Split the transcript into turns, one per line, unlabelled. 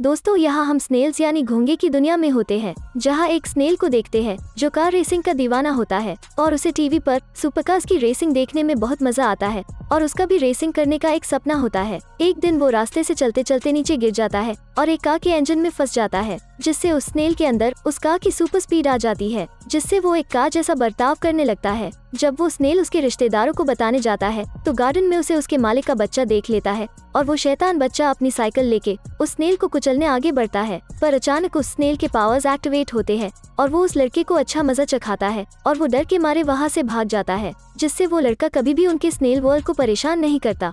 दोस्तों, यहाँ हम स्नेल्स यानी घोंगे की दुनिया में होते हैं, जहाँ एक स्नेल को देखते हैं, जो कार रेसिंग का दीवाना होता है, और उसे टीवी पर सुपरकार्स की रेसिंग देखने में बहुत मज़ा आता है, और उसका भी रेसिंग करने का एक सपना होता है। एक दिन वो रास्ते से चलते चलते नीचे गिर जाता है, और एक कार के इंजन में फंस जाता है। जिससे उस स्नेल के अंदर उस कार की सुपर स्पीड आ जाती है, जिससे वो एक कार जैसा बर्ताव करने लगता है। जब वो स्नेल उसके रिश्तेदारों को बताने जाता है तो गार्डन में उसे उसके मालिक का बच्चा देख लेता है और वो शैतान बच्चा अपनी साइकिल लेके उस स्नेल को कुचलने आगे बढ़ता है। पर अचानक उस स्नेल के पावर्स एक्टिवेट होते हैं और वो उस लड़के को अच्छा मज़ा चखाता है और वो डर के मारे वहाँ से भाग जाता है, जिससे वो लड़का कभी भी उनके स्नेल वर्ल्ड को परेशान नहीं करता।